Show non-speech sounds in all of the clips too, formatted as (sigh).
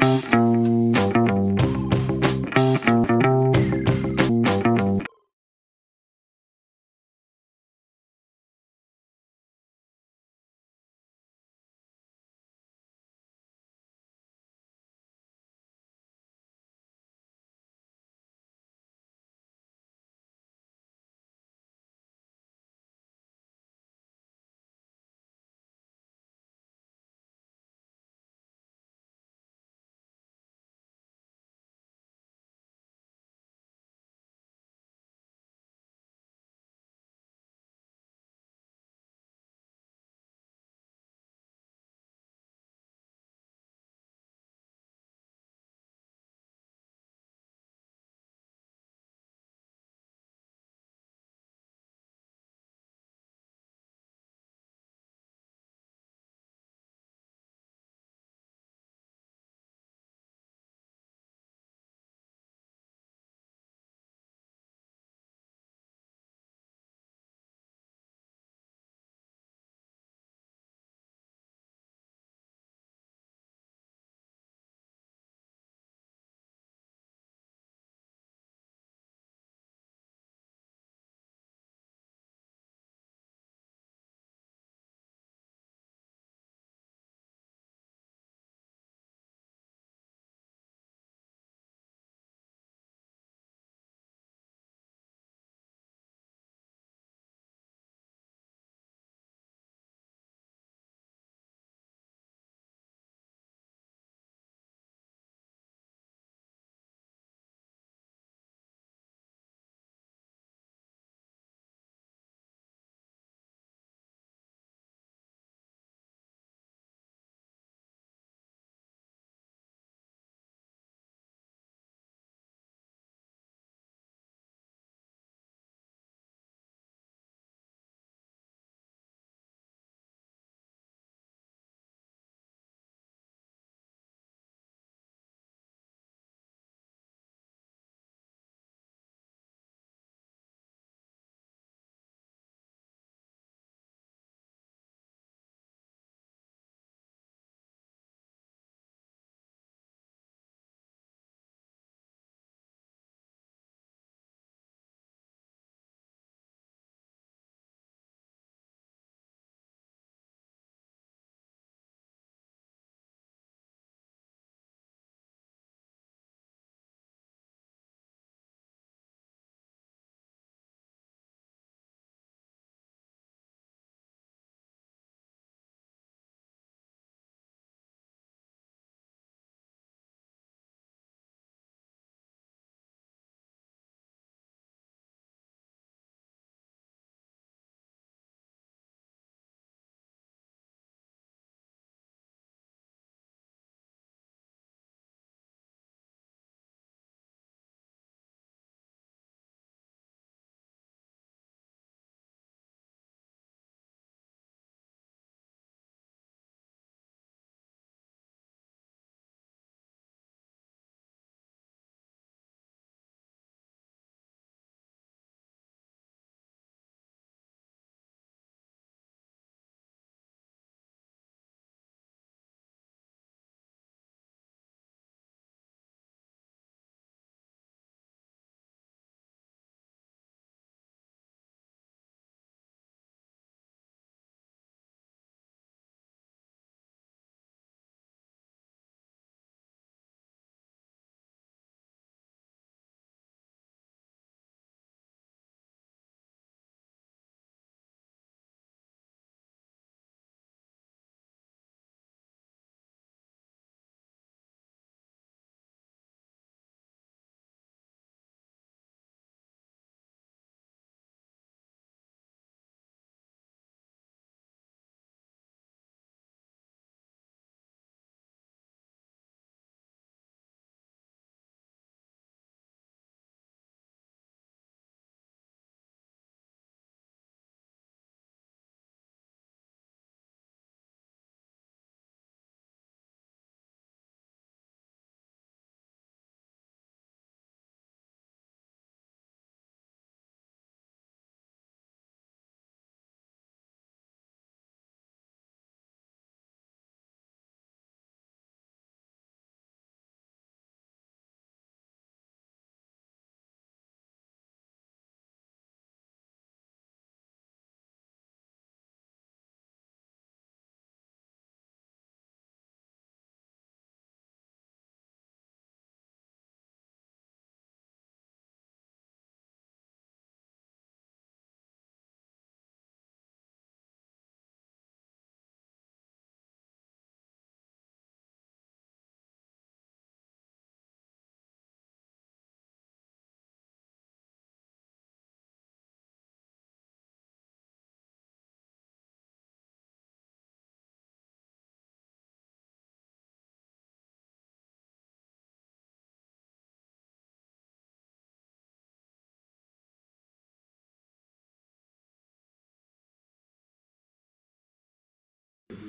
Música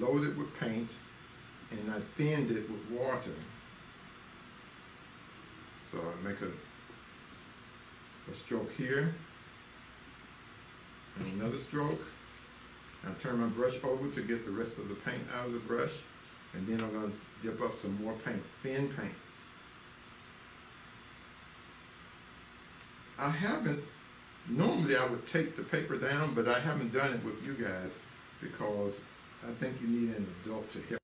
loaded with paint and I thinned it with water. So I make a, a stroke here and another stroke. I turn my brush over to get the rest of the paint out of the brush and then I'm going to dip up some more paint, thin paint. I haven't, normally I would take the paper down, but I haven't done it with you guys because I think you need an adult to help.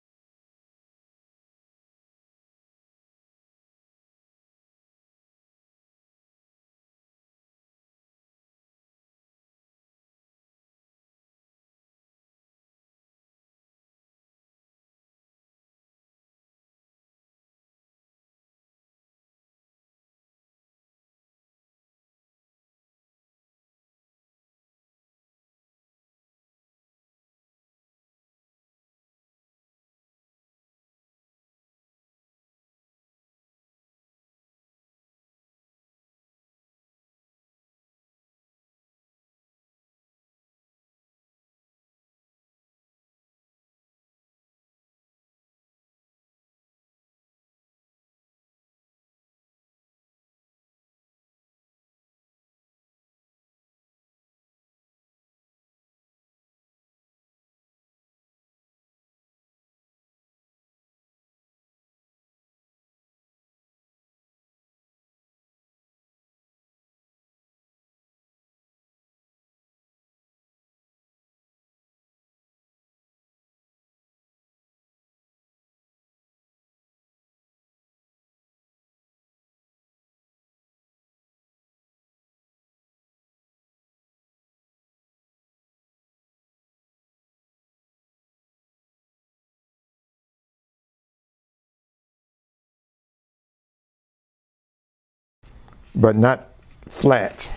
But not flat.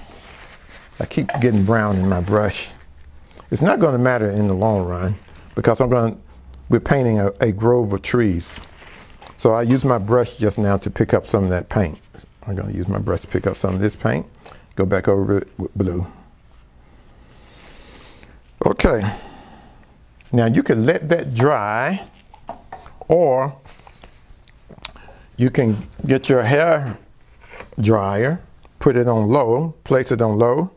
I keep getting brown in my brush. It's not going to matter in the long run because I'm going we're painting a, a grove of trees. So I use my brush just now to pick up some of that paint. I'm going to use my brush to pick up some of this paint, go back over it with blue. Okay. Now you can let that dry or you can get your hair dryer, put it on low, place it on low.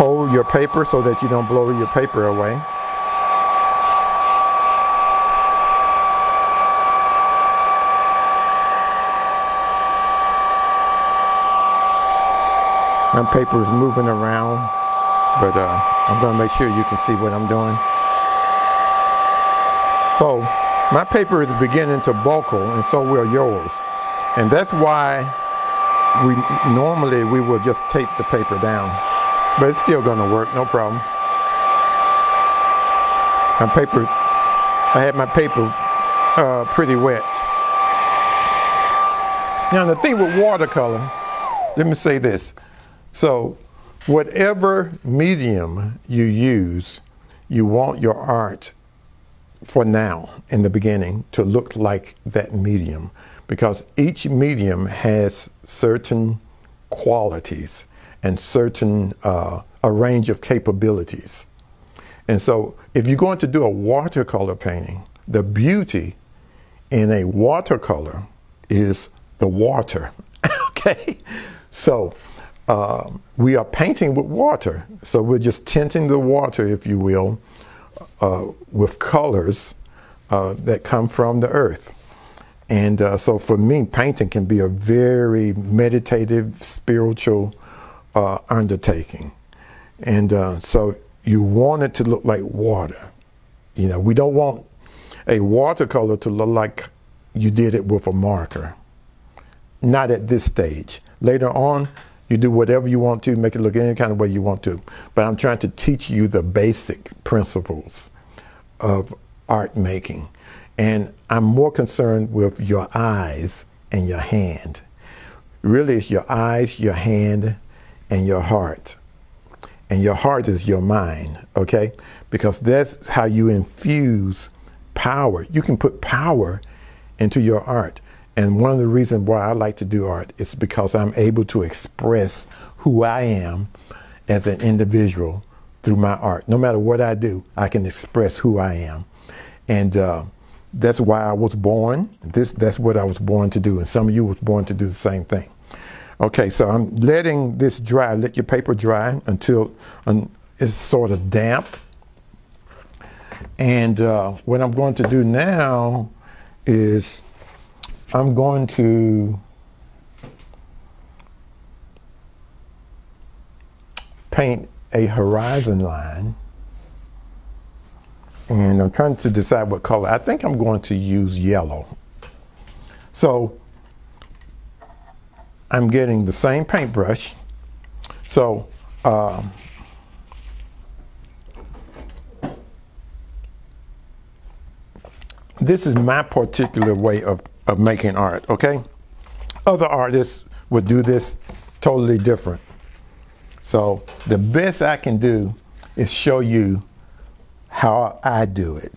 Hold your paper so that you don't blow your paper away. My paper is moving around, but uh, I'm going to make sure you can see what I'm doing. So my paper is beginning to buckle, and so will yours. And that's why we normally we will just tape the paper down. But it's still gonna work, no problem. My paper, I had my paper uh, pretty wet. Now the thing with watercolor, let me say this. So whatever medium you use, you want your art for now in the beginning to look like that medium because each medium has certain qualities and certain uh, a range of capabilities. And so if you're going to do a watercolor painting, the beauty in a watercolor is the water. (laughs) okay? So uh, we are painting with water. So we're just tinting the water, if you will, uh, with colors uh, that come from the earth. And uh, so for me, painting can be a very meditative, spiritual uh, undertaking. And uh, so you want it to look like water. You know, we don't want a watercolor to look like you did it with a marker. Not at this stage. Later on, you do whatever you want to, make it look any kind of way you want to. But I'm trying to teach you the basic principles of art making. And I'm more concerned with your eyes and your hand. Really, it's your eyes, your hand, and your heart. And your heart is your mind, okay? Because that's how you infuse power. You can put power into your art. And one of the reasons why I like to do art is because I'm able to express who I am as an individual through my art. No matter what I do, I can express who I am. And uh, that's why I was born. This, that's what I was born to do. And some of you was born to do the same thing. Okay, so I'm letting this dry. Let your paper dry until it's sort of damp. And uh, what I'm going to do now is I'm going to paint a horizon line. And I'm trying to decide what color. I think I'm going to use yellow. So I'm getting the same paintbrush. So um, this is my particular way of, of making art, okay? Other artists would do this totally different. So the best I can do is show you how I do it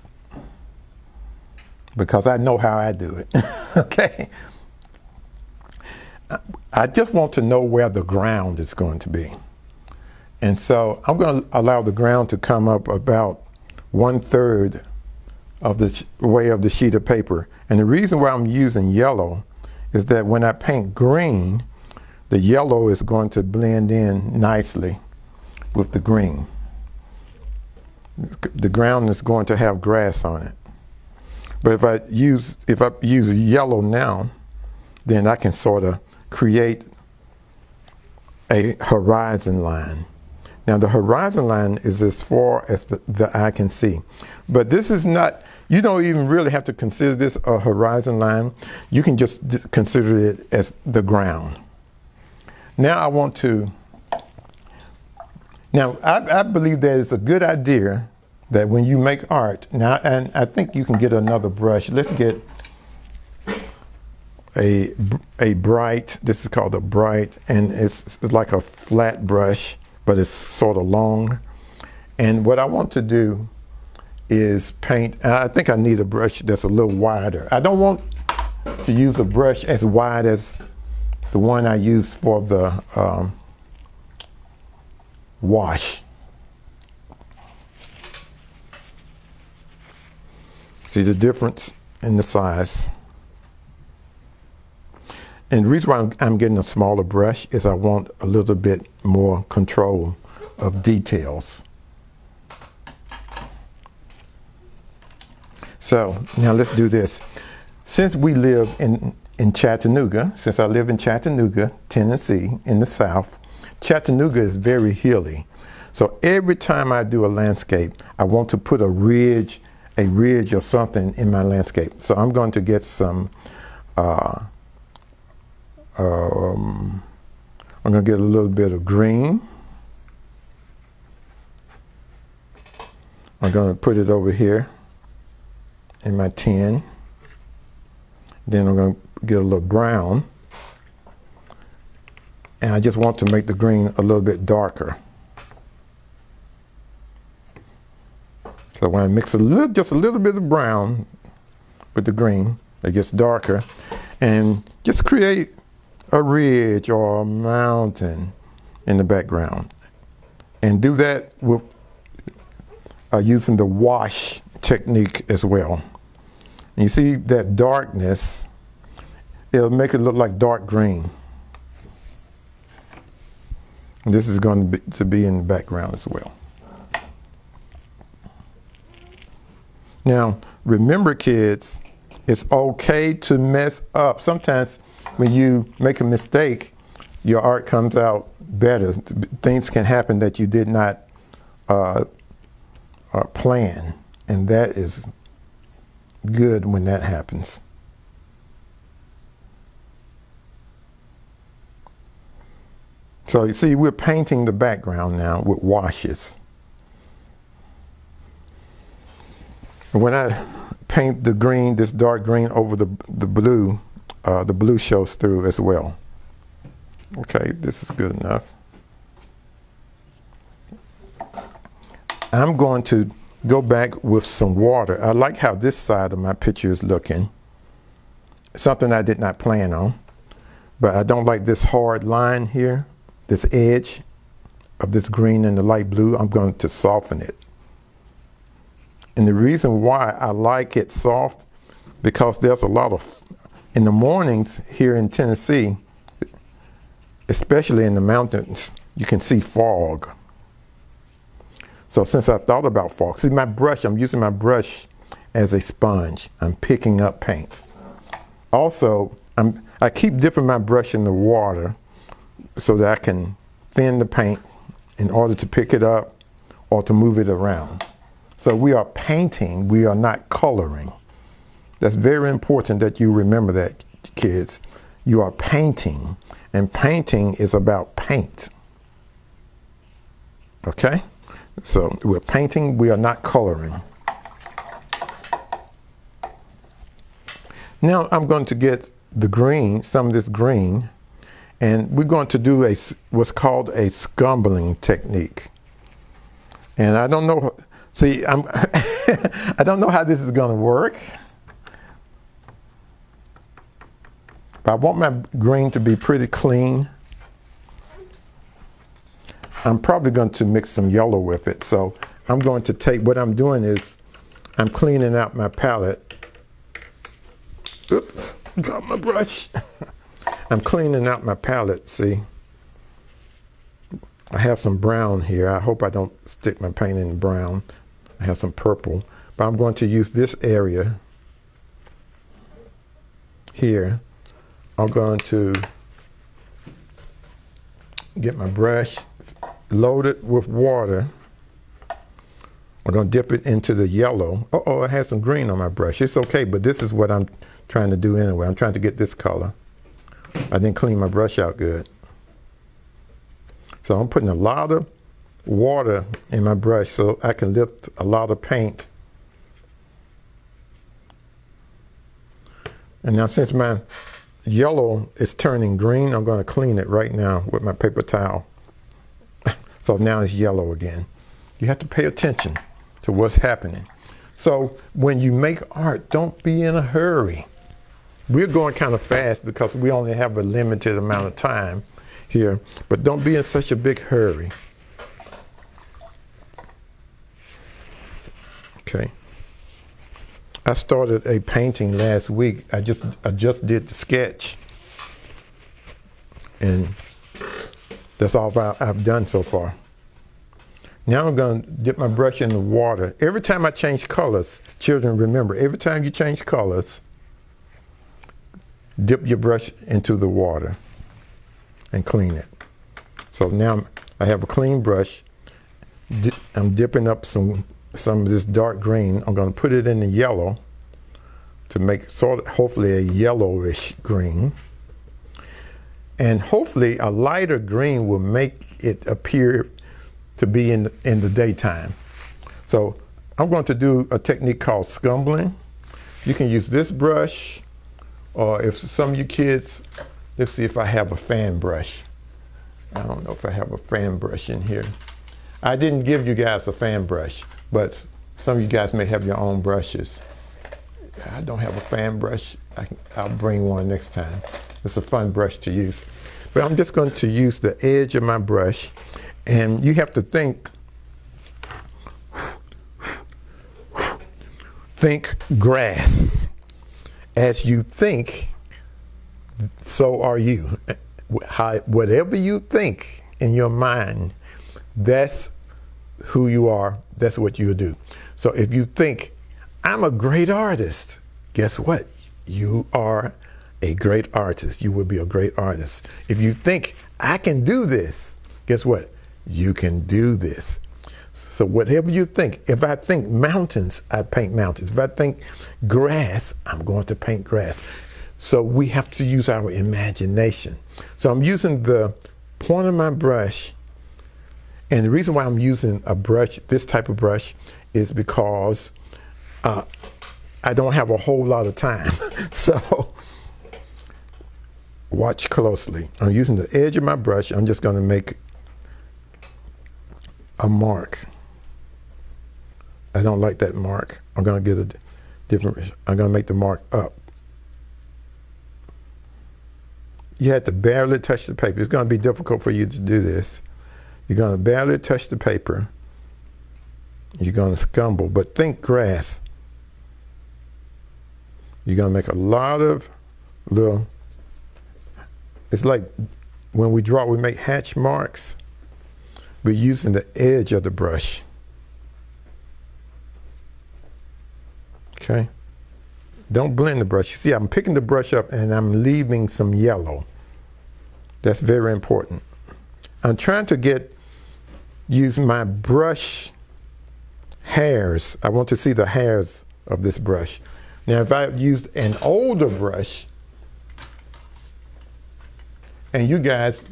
because I know how I do it. (laughs) okay? I just want to know where the ground is going to be. And so I'm going to allow the ground to come up about one third of the way of the sheet of paper. And the reason why I'm using yellow is that when I paint green, the yellow is going to blend in nicely with the green. The ground is going to have grass on it. But if I use if I use yellow now, then I can sort of create a horizon line. Now the horizon line is as far as the, the eye can see. But this is not, you don't even really have to consider this a horizon line. You can just consider it as the ground. Now I want to, now I, I believe that it's a good idea that when you make art, now, and I think you can get another brush. Let's get a, a bright, this is called a bright, and it's like a flat brush, but it's sort of long. And what I want to do is paint, I think I need a brush that's a little wider. I don't want to use a brush as wide as the one I used for the um, wash. See the difference in the size. And the reason why I'm, I'm, getting a smaller brush is I want a little bit more control of details. So now let's do this. Since we live in in Chattanooga, since I live in Chattanooga, Tennessee, in the South, Chattanooga is very hilly. So every time I do a landscape, I want to put a ridge, a ridge or something in my landscape. So I'm going to get some, uh, um, I'm going to get a little bit of green. I'm going to put it over here in my tin. Then I'm going to get a little brown. And I just want to make the green a little bit darker. So when I mix a little, just a little bit of brown with the green, it gets darker. And just create a ridge or a mountain in the background. And do that with uh, using the wash technique as well. And you see that darkness it'll make it look like dark green. This is going to be, to be in the background as well. Now, remember kids, it's okay to mess up. Sometimes when you make a mistake, your art comes out better. Things can happen that you did not uh, uh, plan, and that is good when that happens. So you see, we're painting the background now with washes. When I paint the green, this dark green over the, the blue, uh, the blue shows through as well. Okay, this is good enough. I'm going to go back with some water. I like how this side of my picture is looking. Something I did not plan on. But I don't like this hard line here this edge of this green and the light blue, I'm going to soften it. And the reason why I like it soft, because there's a lot of, in the mornings here in Tennessee, especially in the mountains, you can see fog. So since I thought about fog, see my brush, I'm using my brush as a sponge. I'm picking up paint. Also, I'm, I keep dipping my brush in the water so that I can thin the paint in order to pick it up or to move it around. So we are painting, we are not coloring. That's very important that you remember that, kids. You are painting, and painting is about paint. Okay? So we're painting, we are not coloring. Now I'm going to get the green, some of this green, and we're going to do a what's called a scumbling technique. And I don't know, see, I'm (laughs) I don't know how this is going to work. But I want my green to be pretty clean. I'm probably going to mix some yellow with it. So I'm going to take, what I'm doing is I'm cleaning out my palette. Oops, got my brush. (laughs) I'm cleaning out my palette, see? I have some brown here. I hope I don't stick my paint in brown. I have some purple. But I'm going to use this area here. I'm going to get my brush loaded with water. I'm going to dip it into the yellow. Uh oh, I had some green on my brush. It's okay, but this is what I'm trying to do anyway. I'm trying to get this color. I didn't clean my brush out good. So I'm putting a lot of water in my brush so I can lift a lot of paint. And now since my yellow is turning green, I'm going to clean it right now with my paper towel. (laughs) So now it's yellow again. You have to pay attention to what's happening. So when you make art, don't be in a hurry. We're going kind of fast because we only have a limited amount of time here, but don't be in such a big hurry. Okay. I started a painting last week. I just I just did the sketch. And that's all I've done so far. Now I'm going to dip my brush in the water. Every time I change colors, children remember, every time you change colors, dip your brush into the water and clean it. So now I have a clean brush. I'm dipping up some, some of this dark green. I'm going to put it in the yellow to make sort of hopefully a yellowish green. And hopefully a lighter green will make it appear to be in, in the daytime. So I'm going to do a technique called scumbling. You can use this brush, or if some of you kids, let's see if I have a fan brush. I don't know if I have a fan brush in here. I didn't give you guys a fan brush, but some of you guys may have your own brushes. I don't have a fan brush. I will bring one next time. It's a fun brush to use. But I'm just going to use the edge of my brush and you have to think think grass. As you think, so are you. How, whatever you think in your mind, that's who you are, that's what you'll do. So if you think, I'm a great artist, guess what? You are a great artist. You will be a great artist. If you think, I can do this, guess what? You can do this. So whatever you think, if I think mountains, I paint mountains. If I think grass, I'm going to paint grass. So we have to use our imagination. So I'm using the point of my brush, and the reason why I'm using a brush, this type of brush, is because uh, I don't have a whole lot of time. (laughs) so watch closely. I'm using the edge of my brush. I'm just going to make a mark. I don't like that mark. I'm going to get a different, I'm going to make the mark up. You have to barely touch the paper. It's going to be difficult for you to do this. You're going to barely touch the paper. You're going to scumble, but think grass. You're going to make a lot of little, it's like when we draw, we make hatch marks. We're using the edge of the brush. Okay? Don't blend the brush. You see, I'm picking the brush up and I'm leaving some yellow. That's very important. I'm trying to get, use my brush hairs. I want to see the hairs of this brush. Now, if I used an older brush, and you guys,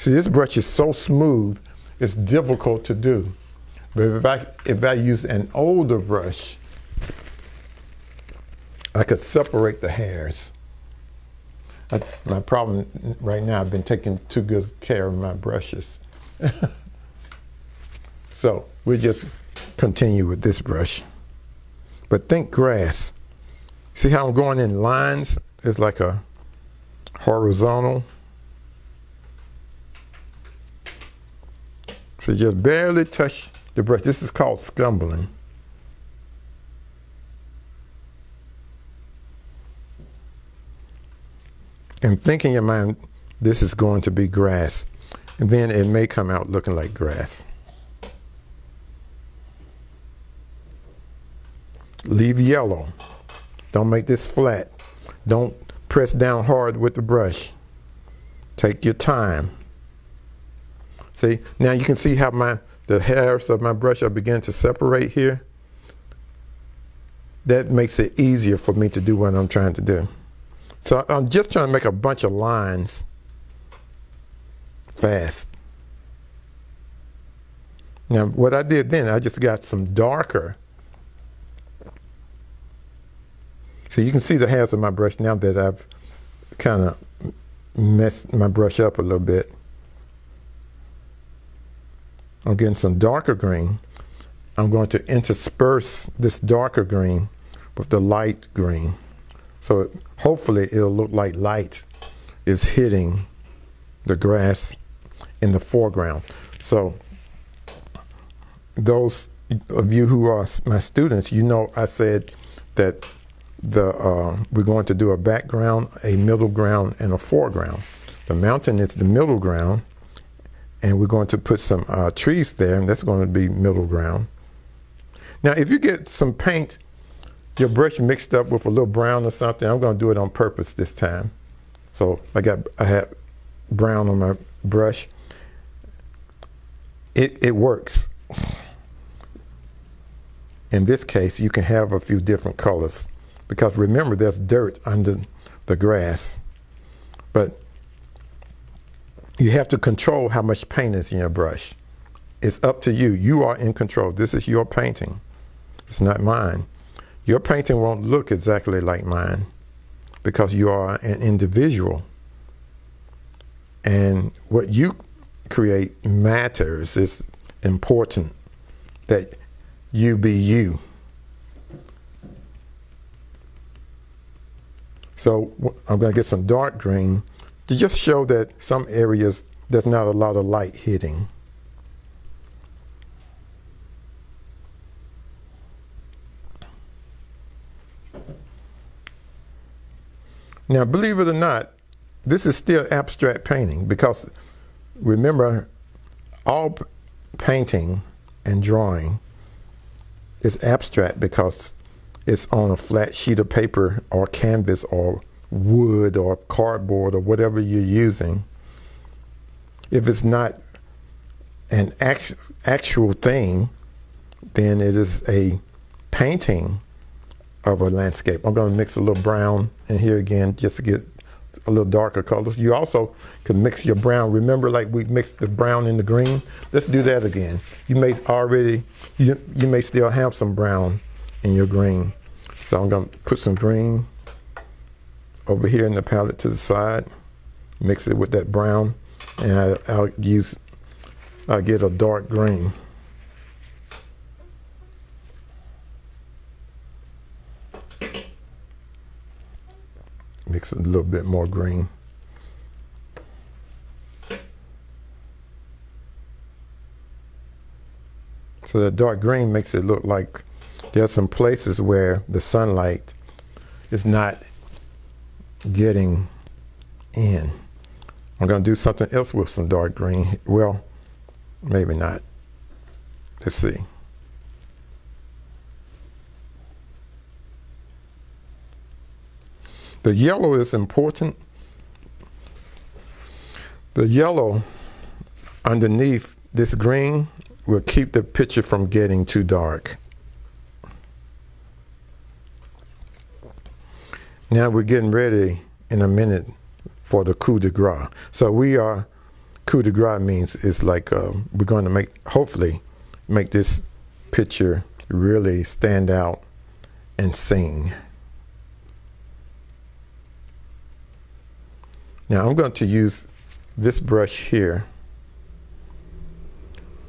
see this brush is so smooth, it's difficult to do. But if I, if I use an older brush, I could separate the hairs. I, my problem right now, I've been taking too good care of my brushes. (laughs) so we just continue with this brush. But think grass. See how I'm going in lines? It's like a horizontal. So just barely touch the brush. This is called scumbling. And think in your mind, this is going to be grass. And then it may come out looking like grass. Leave yellow. Don't make this flat. Don't press down hard with the brush. Take your time. See, now you can see how my the hairs of my brush are beginning to separate here. That makes it easier for me to do what I'm trying to do. So I'm just trying to make a bunch of lines fast. Now what I did then, I just got some darker. So you can see the hairs of my brush now that I've kind of messed my brush up a little bit. I'm getting some darker green. I'm going to intersperse this darker green with the light green. So hopefully it'll look like light is hitting the grass in the foreground. So those of you who are my students, you know I said that the uh, we're going to do a background, a middle ground, and a foreground. The mountain is the middle ground, and we're going to put some uh, trees there, and that's going to be middle ground. Now, if you get some paint your brush mixed up with a little brown or something, I'm going to do it on purpose this time. So I got I have brown on my brush. It it works. In this case, you can have a few different colors because remember there's dirt under the grass. But you have to control how much paint is in your brush. It's up to you. You are in control. This is your painting. It's not mine. Your painting won't look exactly like mine because you are an individual. And what you create matters. It's important that you be you. So I'm going to get some dark green to just show that some areas there's not a lot of light hitting. Now, believe it or not, this is still abstract painting because remember, all painting and drawing is abstract because it's on a flat sheet of paper or canvas or wood or cardboard or whatever you're using. If it's not an actu actual thing, then it is a painting of a landscape. I'm going to mix a little brown in here again just to get a little darker colors. You also can mix your brown. Remember like we mixed the brown and the green? Let's do that again. You may already, you, you may still have some brown in your green. So I'm going to put some green over here in the palette to the side, mix it with that brown, and I, I'll use, I'll get a dark green. mix a little bit more green. So the dark green makes it look like there are some places where the sunlight is not getting in. I'm going to do something else with some dark green. Well, maybe not. Let's see. The yellow is important. The yellow underneath this green will keep the picture from getting too dark. Now we're getting ready in a minute for the coup de grace. So we are, coup de grace means it's like um, we're going to make, hopefully, make this picture really stand out and sing. Now I'm going to use this brush here.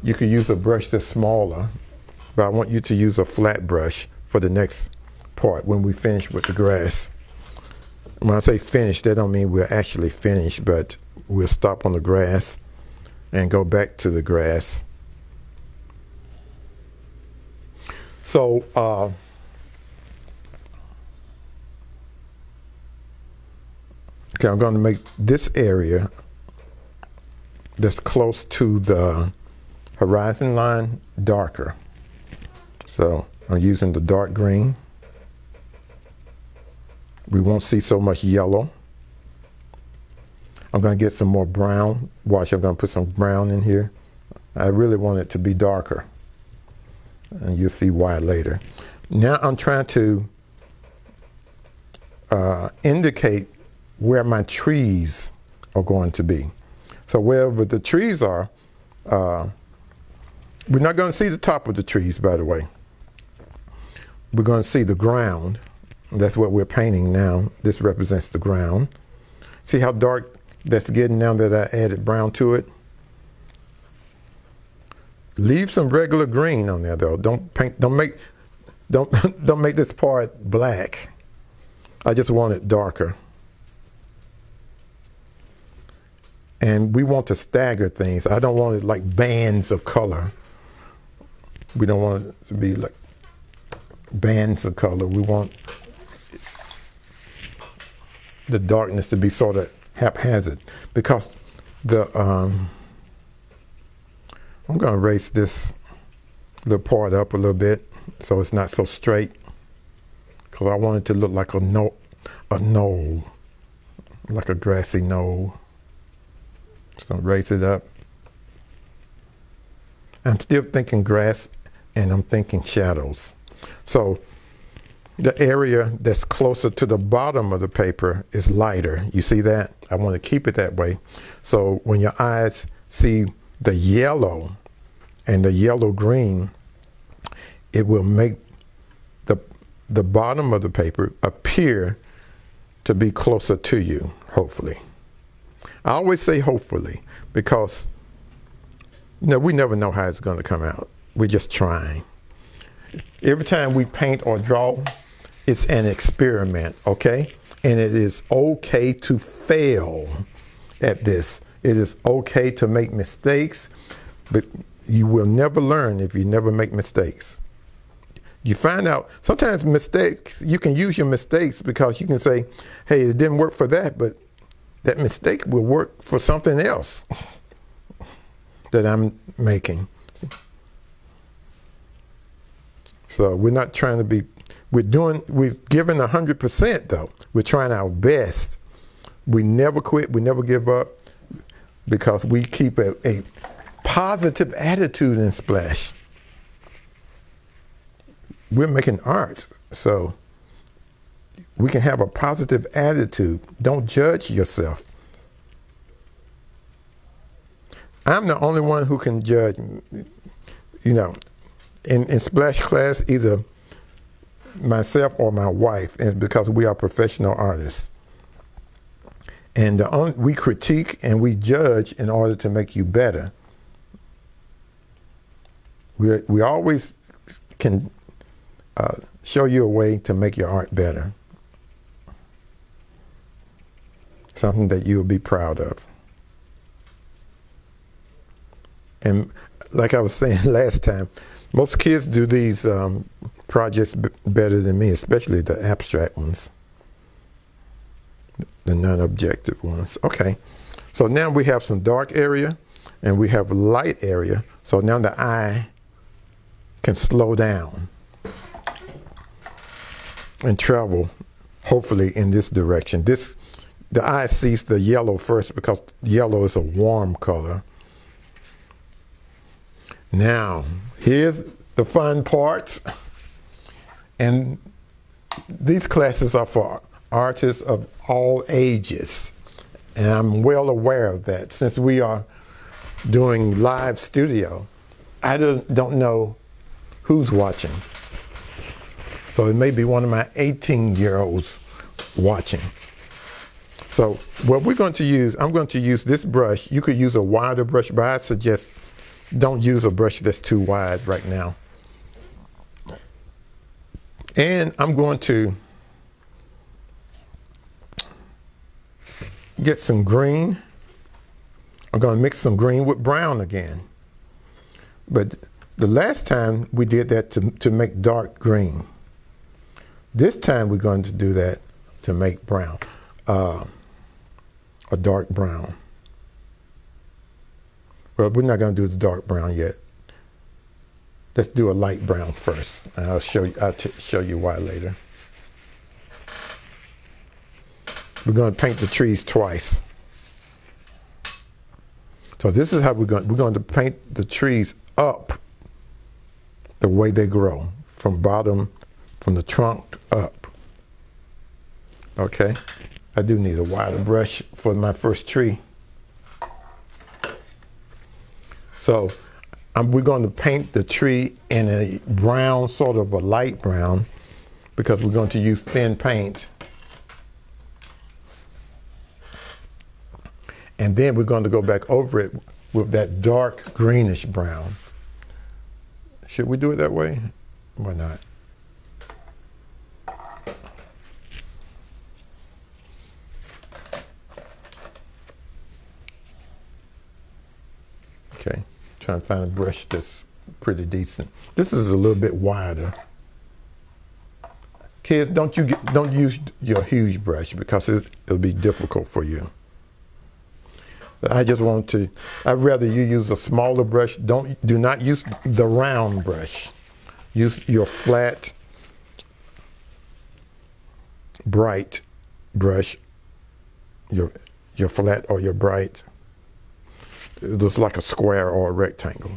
You could use a brush that's smaller, but I want you to use a flat brush for the next part when we finish with the grass. When I say finish, that don't mean we're actually finished, but we'll stop on the grass and go back to the grass. So, uh, Okay, I'm going to make this area that's close to the horizon line darker. So I'm using the dark green. We won't see so much yellow. I'm going to get some more brown. Watch, I'm going to put some brown in here. I really want it to be darker. And you'll see why later. Now I'm trying to uh, indicate where my trees are going to be. So wherever the trees are, uh, we're not going to see the top of the trees, by the way. We're going to see the ground. That's what we're painting now. This represents the ground. See how dark that's getting now that I added brown to it? Leave some regular green on there though. Don't paint, don't make, don't, (laughs) don't make this part black. I just want it darker. and we want to stagger things. I don't want it like bands of color. We don't want it to be like bands of color. We want the darkness to be sort of haphazard because the um, I'm going to raise this little part up a little bit so it's not so straight because I want it to look like a knoll, a knoll, like a grassy knoll. So raise it up. I'm still thinking grass and I'm thinking shadows. So the area that's closer to the bottom of the paper is lighter. You see that? I want to keep it that way. So when your eyes see the yellow and the yellow green, it will make the, the bottom of the paper appear to be closer to you, hopefully. I always say hopefully because you know, we never know how it's going to come out. We're just trying. Every time we paint or draw, it's an experiment, okay? And it is okay to fail at this. It is okay to make mistakes, but you will never learn if you never make mistakes. You find out sometimes mistakes, you can use your mistakes because you can say, hey, it didn't work for that, but that mistake will work for something else (laughs) that I'm making. So we're not trying to be, we're doing, we're giving 100% though. We're trying our best. We never quit, we never give up because we keep a, a positive attitude in Splash. We're making art, so we can have a positive attitude. Don't judge yourself. I'm the only one who can judge, you know, in, in splash class, either myself or my wife, and because we are professional artists. And only, we critique and we judge in order to make you better. We, we always can uh, show you a way to make your art better. something that you'll be proud of. And like I was (laughs) saying last time, Most kids do these um, projects better than me, especially the abstract ones, the non-objective ones. Okay, so now we have some dark area and we have light area. So now the eye can slow down and travel, hopefully in this direction. This the eye sees the yellow first because yellow is a warm color. Now, here's the fun part. And these classes are for artists of all ages. And I'm well aware of that. Since we are doing live studio, I don't, don't know who's watching. So it may be one of my 18 year olds watching. So what we're going to use, I'm going to use this brush. You could use a wider brush, but I suggest don't use a brush that's too wide right now. And I'm going to get some green. I'm going to mix some green with brown again. But the last time we did that to, to make dark green. This time we're going to do that to make brown, uh, a dark brown. Well, we're not going to do the dark brown yet. Let's do a light brown first, I'll show you. I'll show you why later. We're going to paint the trees twice. So this is how we're going. We're going to paint the trees up the way they grow, from bottom, from the trunk up. Okay, I do need a wider brush for my first tree. So we're going to paint the tree in a brown, sort of a light brown, because we're going to use thin paint. And then we're going to go back over it with that dark greenish brown. Should we do it that way? Why not? Okay, trying to find a brush that's pretty decent. This is a little bit wider. Kids, don't you get, don't use your huge brush because it, it'll be difficult for you. I just want to. I'd rather you use a smaller brush. Don't do not use the round brush. Use your flat, bright brush. Your your flat or your bright it looks like a square or a rectangle.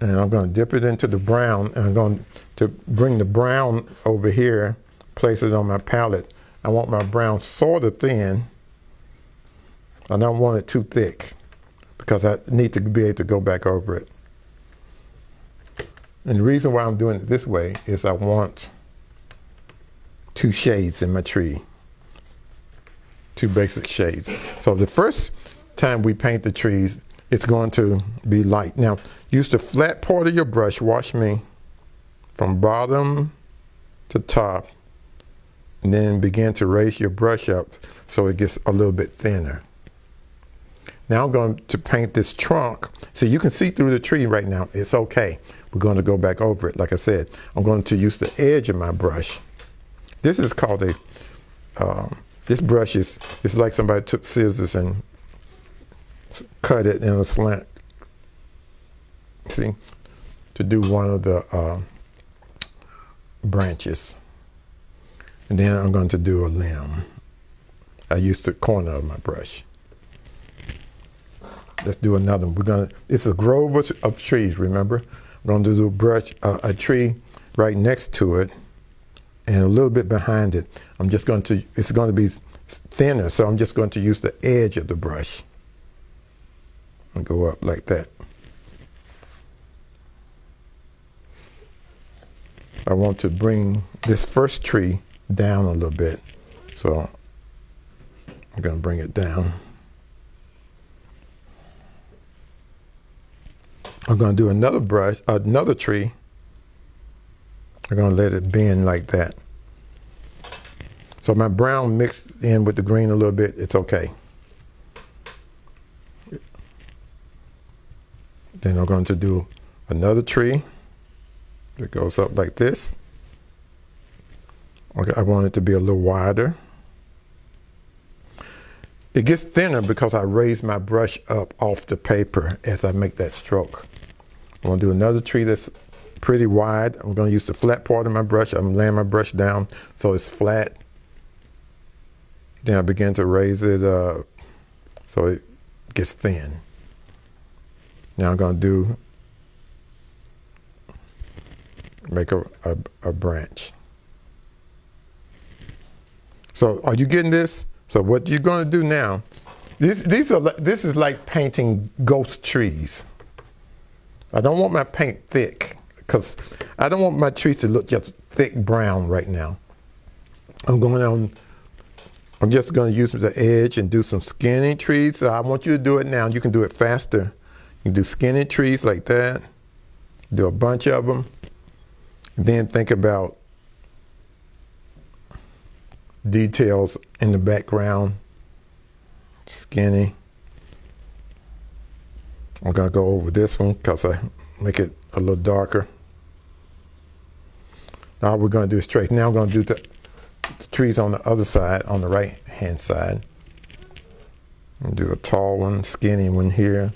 And I'm going to dip it into the brown, and I'm going to bring the brown over here, place it on my palette. I want my brown sort of thin. I don't want it too thick because I need to be able to go back over it. And the reason why I'm doing it this way is I want two shades in my tree two basic shades. So the first time we paint the trees, it's going to be light. Now, use the flat part of your brush, watch me, from bottom to top, and then begin to raise your brush up so it gets a little bit thinner. Now I'm going to paint this trunk. So you can see through the tree right now. It's okay. We're going to go back over it. Like I said, I'm going to use the edge of my brush. This is called a um, this brush is it's like somebody took scissors and cut it in a slant. See, to do one of the uh, branches. And then I'm going to do a limb. I used the corner of my brush. Let's do another one. We're gonna. It's a grove of, trees. Remember, going to do a brush, uh, a tree right next to it and a little bit behind it. I'm just going to, it's going to be thinner, so I'm just going to use the edge of the brush and go up like that. I want to bring this first tree down a little bit. So I'm going to bring it down. I'm going to do another brush, another tree I'm going to let it bend like that. So my brown mixed in with the green a little bit, it's okay. Then I'm going to do another tree that goes up like this. Okay, I want it to be a little wider. It gets thinner because I raise my brush up off the paper as I make that stroke. I'm going to do another tree that's pretty wide. I'm going to use the flat part of my brush. I'm laying my brush down so it's flat. Then I begin to raise it uh, so it gets thin. Now I'm going to do make a, a, a branch. So are you getting this? So what you're going to do now, this, these are, this is like painting ghost trees. I don't want my paint thick because I don't want my trees to look just thick brown right now. I'm going on, I'm just going to use the edge and do some skinny trees. So I want you to do it now. You can do it faster. You can do skinny trees like that. Do a bunch of them. Then think about details in the background. Skinny. I'm going to go over this one because I make it a little darker. Now we're going to do is trace. Now I'm going to do the, the trees on the other side, on the right hand side. Do a tall one, skinny one here.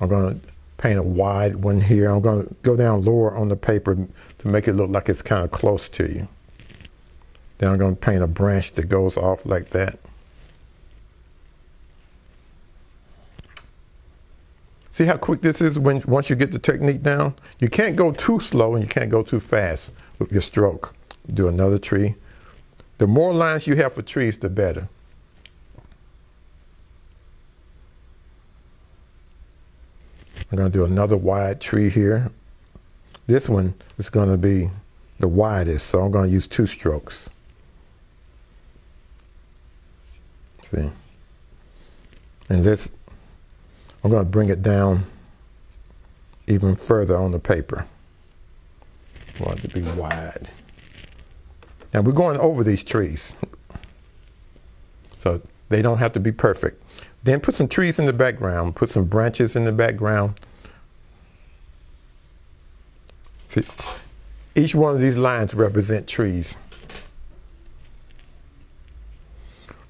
I'm going to paint a wide one here. I'm going to go down lower on the paper to make it look like it's kind of close to you. Then I'm going to paint a branch that goes off like that. See how quick this is when once you get the technique down? You can't go too slow and you can't go too fast your stroke. Do another tree. The more lines you have for trees, the better. I'm going to do another wide tree here. This one is going to be the widest, so I'm going to use two strokes. See? And this, I'm going to bring it down even further on the paper. Want it to be wide. Now we're going over these trees. So they don't have to be perfect. Then put some trees in the background, put some branches in the background. See, each one of these lines represent trees.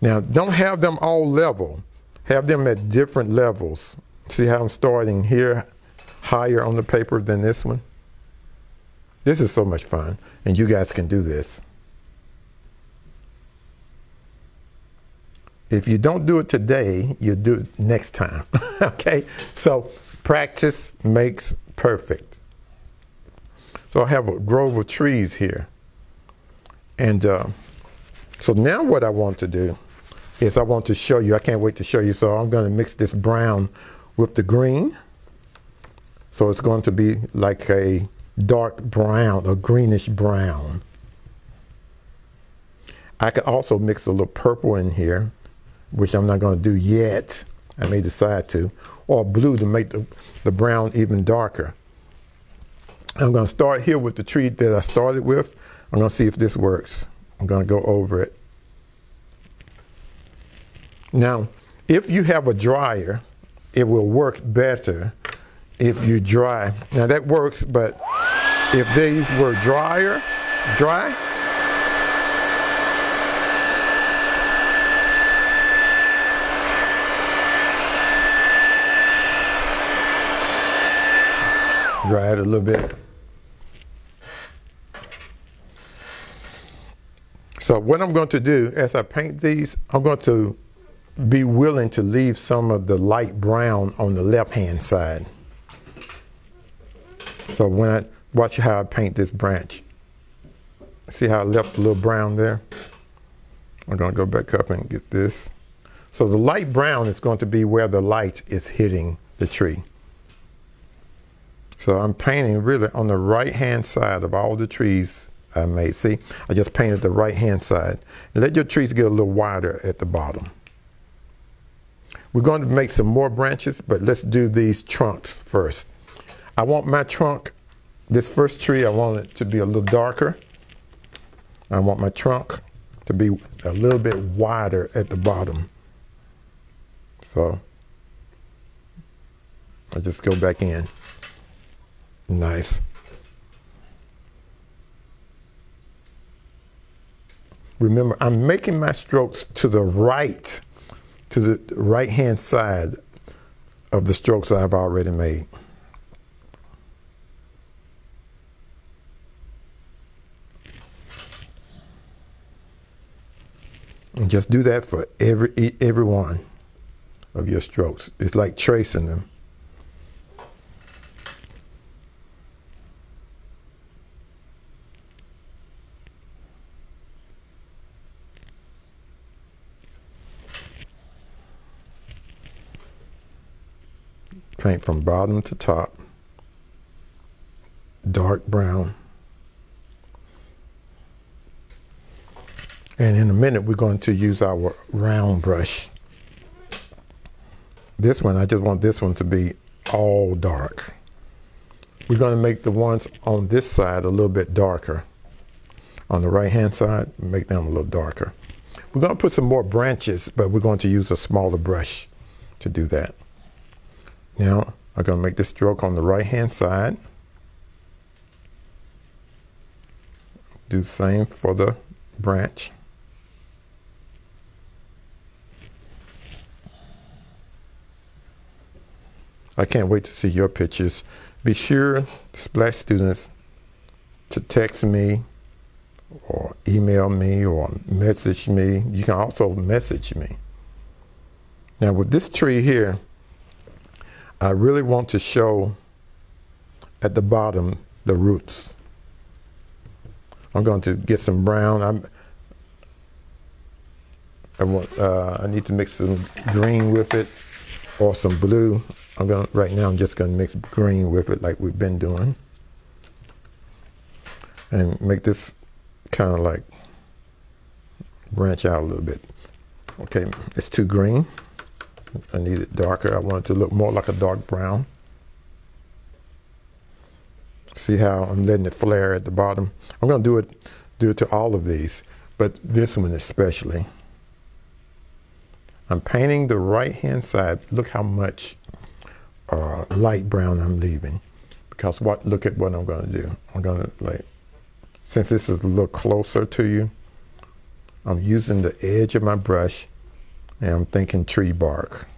Now, don't have them all level. Have them at different levels. See how I'm starting here higher on the paper than this one? This is so much fun, and you guys can do this. If you don't do it today, you do it next time. (laughs) okay? So practice makes perfect. So I have a grove of trees here. And uh, so now what I want to do is I want to show you, I can't wait to show you. So I'm going to mix this brown with the green. So it's going to be like a dark brown, or greenish brown. I could also mix a little purple in here, which I'm not going to do yet. I may decide to. Or blue to make the, the brown even darker. I'm going to start here with the tree that I started with. I'm going to see if this works. I'm going to go over it. Now, if you have a dryer, it will work better if you dry. Now that works, but if these were drier, dry, dry it a little bit. So what I'm going to do as I paint these, I'm going to be willing to leave some of the light brown on the left hand side. So when I watch how I paint this branch, see how I left a little brown there? I'm going to go back up and get this. So the light brown is going to be where the light is hitting the tree. So I'm painting really on the right hand side of all the trees I made. See, I just painted the right hand side. let your trees get a little wider at the bottom. We're going to make some more branches, but let's do these trunks first. I want my trunk, this first tree, I want it to be a little darker. I want my trunk to be a little bit wider at the bottom. So I just go back in. Nice. Remember, I'm making my strokes to the right, to the right hand side of the strokes I've already made. And just do that for every every one of your strokes. It's like tracing them. Paint from bottom to top. Dark brown. And in a minute, we're going to use our round brush. This one, I just want this one to be all dark. We're going to make the ones on this side a little bit darker. On the right hand side, make them a little darker. We're going to put some more branches, but we're going to use a smaller brush to do that. Now, I'm going to make the stroke on the right hand side. Do the same for the branch. I can't wait to see your pictures. Be sure, Splash students, to text me or email me or message me. You can also message me. Now with this tree here, I really want to show at the bottom the roots. I'm going to get some brown. I'm, I want. Uh, I need to mix some green with it, or some blue. I'm going right now. I'm just going to mix green with it, like we've been doing, and make this kind of like branch out a little bit. Okay, it's too green. I need it darker. I want it to look more like a dark brown. See how I'm letting it flare at the bottom? I'm going to do it, do it to all of these, but this one especially. I'm painting the right hand side. Look how much uh, light brown I'm leaving. Because what? Look at what I'm going to do. I'm going to like, since this is a little closer to you, I'm using the edge of my brush and I'm thinking tree bark.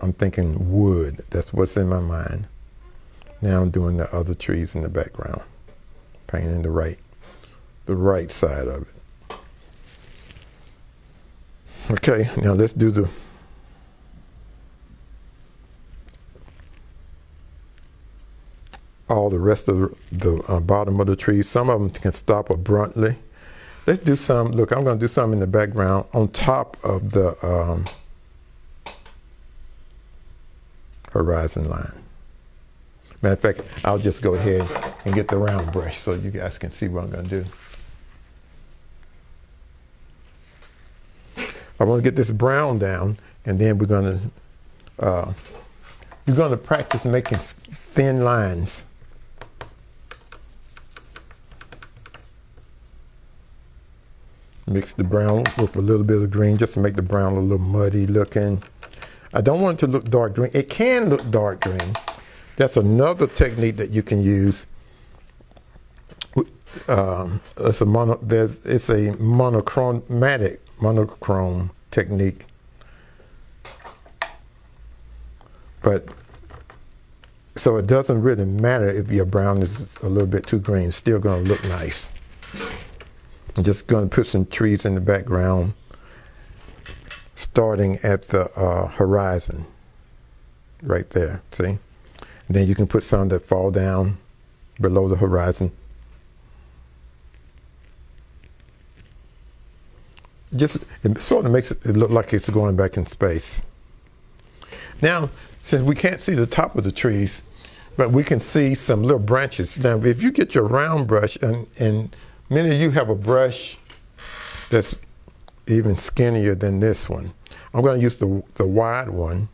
I'm thinking wood. That's what's in my mind. Now I'm doing the other trees in the background, painting the right, the right side of it. Okay, now let's do the all the rest of the, the uh, bottom of the trees. Some of them can stop abruptly. Let's do some, look, I'm going to do some in the background on top of the um, horizon line. Matter of fact, I'll just go ahead and get the round brush so you guys can see what I'm going to do. I want to get this brown down, and then we're going to uh, going to practice making thin lines. Mix the brown with a little bit of green just to make the brown a little muddy looking. I don't want it to look dark green. It can look dark green. That's another technique that you can use. Um, it's a mono, there's, it's a monochromatic monochrome technique. But so it doesn't really matter if your brown is a little bit too green. It's still going to look nice. I'm just going to put some trees in the background, starting at the uh, horizon, right there. See? And then you can put some that fall down below the horizon. Just it sort of makes it look like it's going back in space. Now, since we can't see the top of the trees, but we can see some little branches. Now, if you get your round brush and, and Many of you have a brush that's even skinnier than this one. I'm going to use the, the wide one,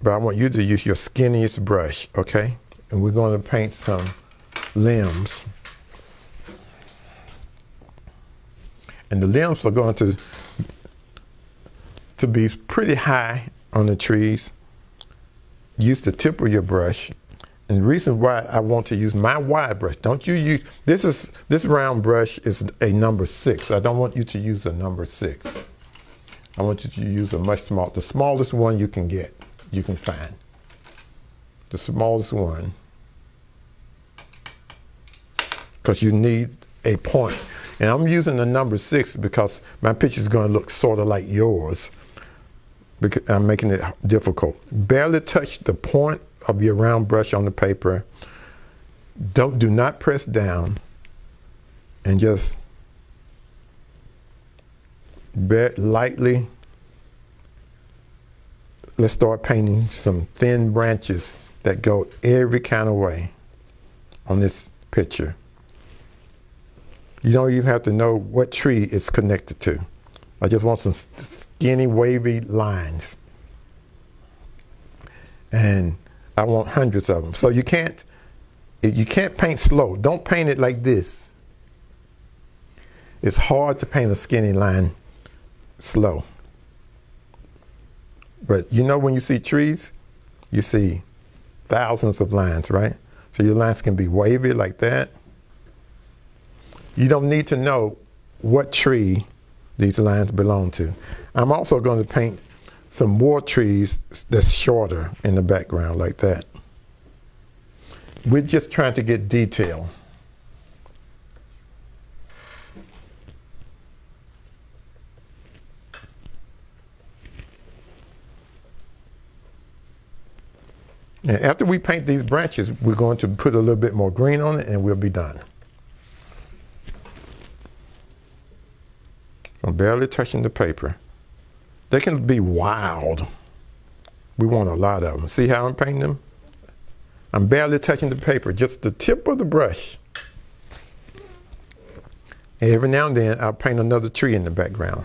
but I want you to use your skinniest brush, okay? And we're going to paint some limbs. And the limbs are going to, to be pretty high on the trees. use the tip of your brush. And the reason why I want to use my wide brush, don't you use, this is, this round brush is a number six. I don't want you to use a number six. I want you to use a much small, the smallest one you can get, you can find. The smallest one. Because you need a point. And I'm using the number six because my picture is going to look sort of like yours. Because I'm making it difficult. Barely touch the point of your round brush on the paper. Don't do not press down and just lightly let's start painting some thin branches that go every kind of way on this picture. You don't even have to know what tree it's connected to. I just want some skinny, wavy lines. And I want hundreds of them. So you can't, you can't paint slow. Don't paint it like this. It's hard to paint a skinny line slow. But you know when you see trees, you see thousands of lines, right? So your lines can be wavy like that. You don't need to know what tree these lines belong to. I'm also going to paint some more trees that's shorter in the background like that. We're just trying to get detail. And after we paint these branches, we're going to put a little bit more green on it and we'll be done. I'm barely touching the paper. They can be wild. We want a lot of them. See how I'm painting them? I'm barely touching the paper, just the tip of the brush. Every now and then I'll paint another tree in the background.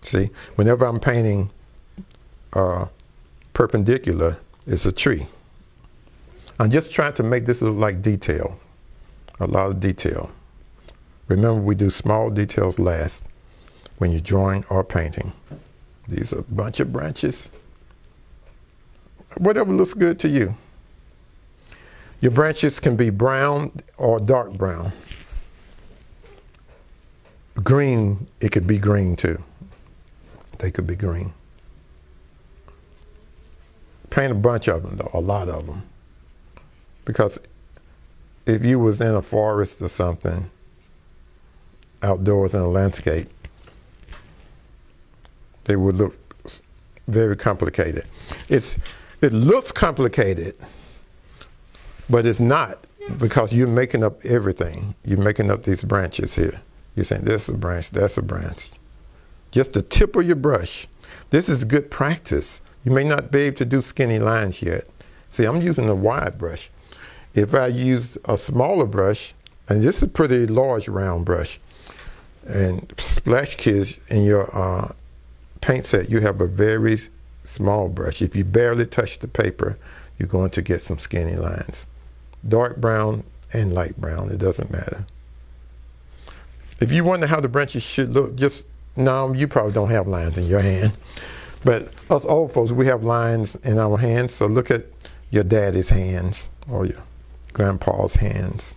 See, whenever I'm painting uh, perpendicular, it's a tree. I'm just trying to make this look like detail, a lot of detail. Remember, we do small details last when you're drawing or painting. These are a bunch of branches. Whatever looks good to you. Your branches can be brown or dark brown. Green, it could be green too. They could be green. Paint a bunch of them, though, a lot of them. Because if you was in a forest or something, outdoors in a landscape, they would look very complicated. It's, it looks complicated, but it's not because you're making up everything. You're making up these branches here. You're saying this is a branch, that's a branch. Just the tip of your brush. This is good practice. You may not be able to do skinny lines yet. See, I'm using a wide brush. If I use a smaller brush, and this is a pretty large round brush, and Splash Kids in your uh, paint set, you have a very small brush. If you barely touch the paper, you're going to get some skinny lines. Dark brown and light brown, it doesn't matter. If you wonder how the branches should look, just, no, you probably don't have lines in your hand. But us old folks, we have lines in our hands, so look at your daddy's hands or your grandpa's hands.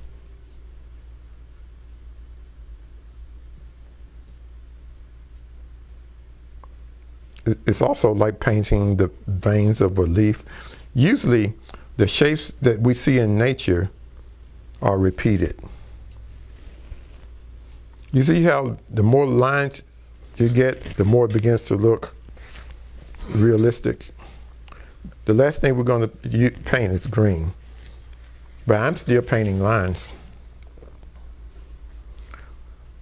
It's also like painting the veins of a leaf. Usually, the shapes that we see in nature are repeated. You see how the more lines you get, the more it begins to look realistic. The last thing we're going to paint is green, but I'm still painting lines.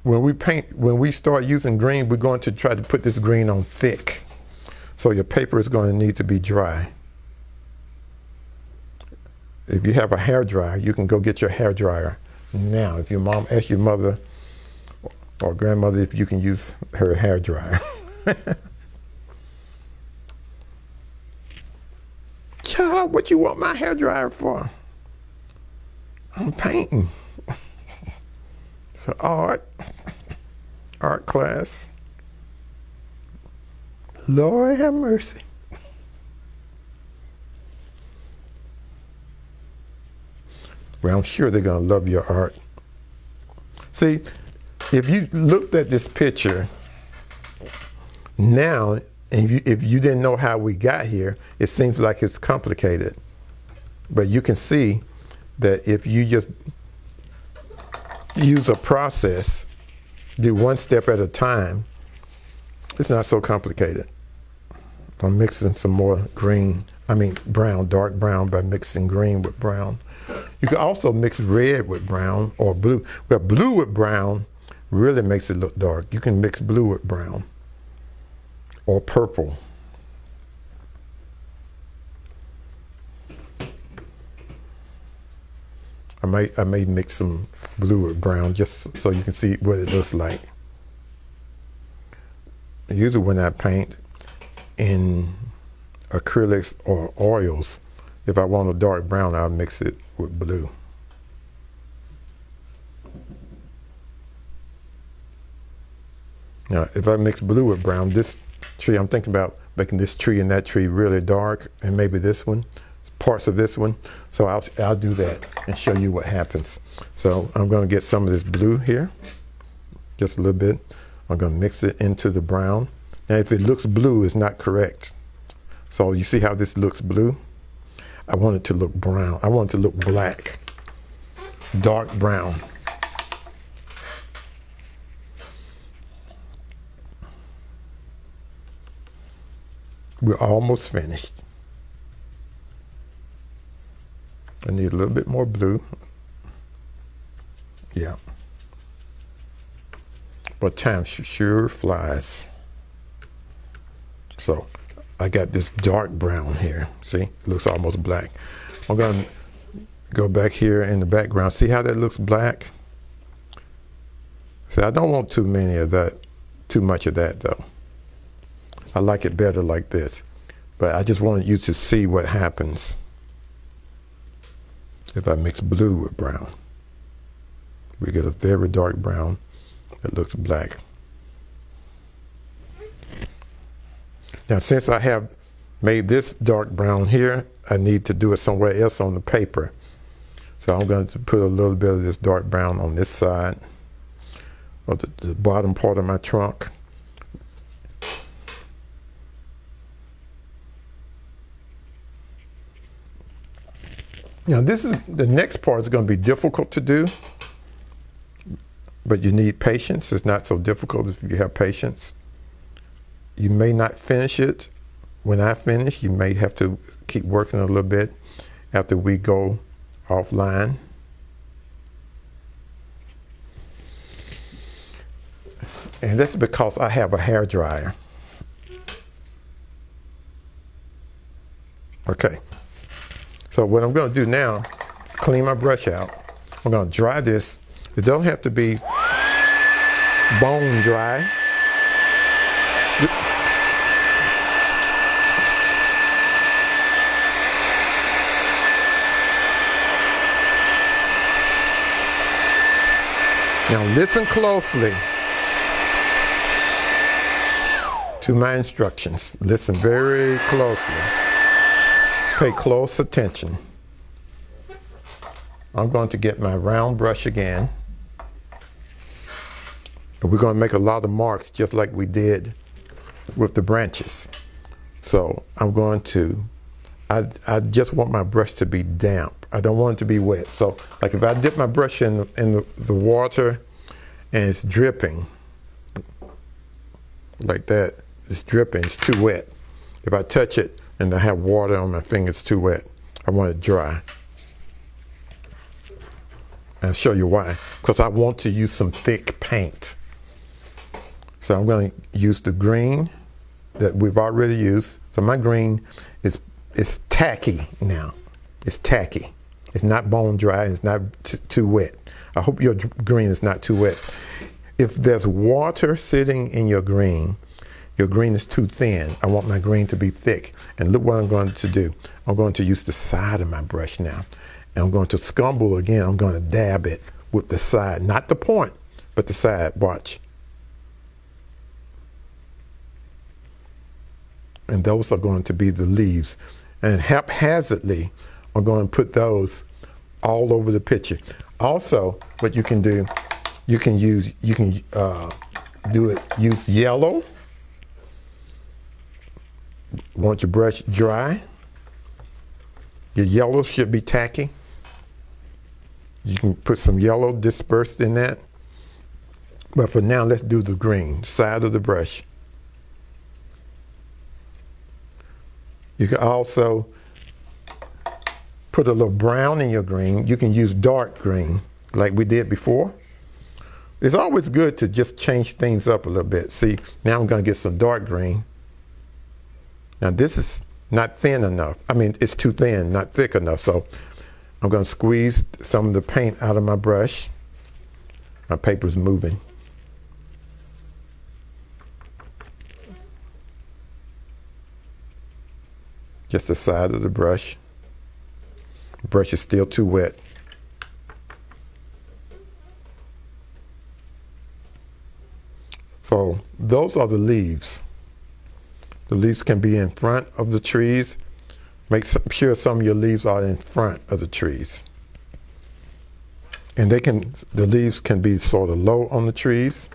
When we paint, when we start using green, we're going to try to put this green on thick. So your paper is going to need to be dry. If you have a hair dryer, you can go get your hair dryer now. If your mom asks your mother or grandmother if you can use her hair dryer. (laughs) Child, what you want my hair dryer for? I'm painting. (laughs) for art, (laughs) art class. Lord have mercy. Well, I'm sure they're going to love your art. See, if you looked at this picture now, and you, if you didn't know how we got here, it seems like it's complicated. But you can see that if you just use a process, do one step at a time, it's not so complicated. I'm mixing some more green, I mean brown, dark brown by mixing green with brown. You can also mix red with brown or blue. Well, blue with brown really makes it look dark. You can mix blue with brown or purple. I may I may mix some blue with brown just so you can see what it looks like. Usually when I paint in acrylics or oils, if I want a dark brown, I'll mix it with blue. Now, if I mix blue with brown, this tree, I'm thinking about making this tree and that tree really dark, and maybe this one, parts of this one. So I'll, I'll do that and show you what happens. So I'm going to get some of this blue here, just a little bit. I'm going to mix it into the brown. Now, if it looks blue, it's not correct. So you see how this looks blue? I want it to look brown. I want it to look black, dark brown. We're almost finished. I need a little bit more blue. Yeah. But time sure flies. So I got this dark brown here. See, it looks almost black. I'm gonna go back here in the background. See how that looks black? See, I don't want too many of that, too much of that though. I like it better like this. But I just wanted you to see what happens if I mix blue with brown. We get a very dark brown that looks black. Now, since I have made this dark brown here, I need to do it somewhere else on the paper. So I'm going to put a little bit of this dark brown on this side of the, the bottom part of my trunk. Now this is the next part is going to be difficult to do, but you need patience. It's not so difficult if you have patience. You may not finish it when I finish. You may have to keep working a little bit after we go offline. And that's because I have a hair dryer. Okay. So what I'm going to do now, clean my brush out. I'm going to dry this. It don't have to be bone dry. Now listen closely to my instructions. Listen very closely. Pay close attention. I'm going to get my round brush again. And we're going to make a lot of marks just like we did with the branches. So I'm going to, I, I just want my brush to be damp. I don't want it to be wet. So like if I dip my brush in, in the, the water and it's dripping, like that, it's dripping, it's too wet. If I touch it, and I have water on my fingers too wet. I want it dry. I'll show you why. Because I want to use some thick paint. So I'm going to use the green that we've already used. So my green is is tacky now. It's tacky. It's not bone dry. It's not too wet. I hope your green is not too wet. If there's water sitting in your green, your green is too thin. I want my green to be thick. And look what I'm going to do. I'm going to use the side of my brush now. And I'm going to scumble again. I'm going to dab it with the side, not the point, but the side. Watch. And those are going to be the leaves. And haphazardly, I'm going to put those all over the picture. Also, what you can do, you can use, you can uh, do it, use yellow. Want your brush dry. Your yellow should be tacky. You can put some yellow dispersed in that. But for now, let's do the green side of the brush. You can also put a little brown in your green. You can use dark green like we did before. It's always good to just change things up a little bit. See, now I'm going to get some dark green. Now this is not thin enough. I mean, it's too thin, not thick enough. So I'm going to squeeze some of the paint out of my brush. My paper's moving. Just the side of the brush. Brush is still too wet. So those are the leaves. The leaves can be in front of the trees. Make sure some of your leaves are in front of the trees. And they can, the leaves can be sort of low on the trees.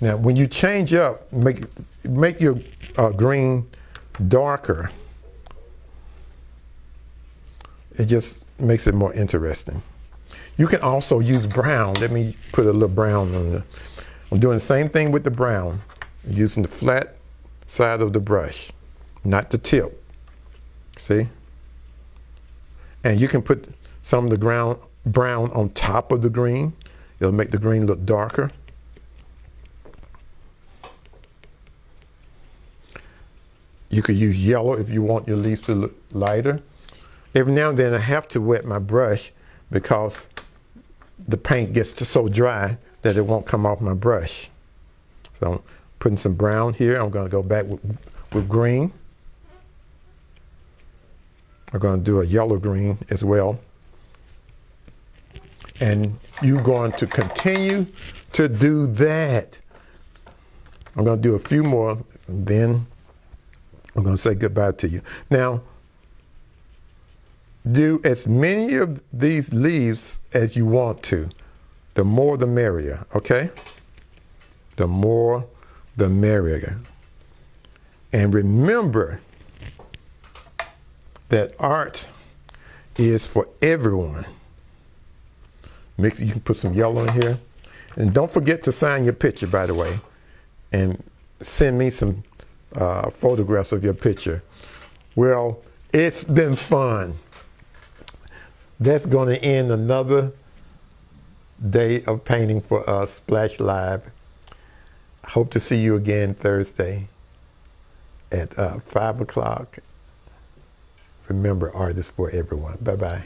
Now, when you change up, make make your uh, green darker. It just makes it more interesting. You can also use brown. Let me put a little brown on the. I'm doing the same thing with the brown, using the flat side of the brush, not the tip. See? And you can put some of the ground brown on top of the green. It'll make the green look darker. You could use yellow if you want your leaves to look lighter. Every now and then I have to wet my brush because the paint gets so dry that it won't come off my brush. So I'm putting some brown here. I'm going to go back with, with green. I'm going to do a yellow green as well. And you're going to continue to do that. I'm going to do a few more, and then I'm going to say goodbye to you. Now, do as many of these leaves as you want to. The more the merrier, okay? The more the merrier. And remember that art is for everyone. Mix, you can put some yellow in here. And don't forget to sign your picture, by the way. And send me some uh, photographs of your picture. Well, it's been fun. That's going to end another day of painting for us, Splash Live. Hope to see you again Thursday at uh, 5 o'clock. Remember, art is for everyone. Bye bye.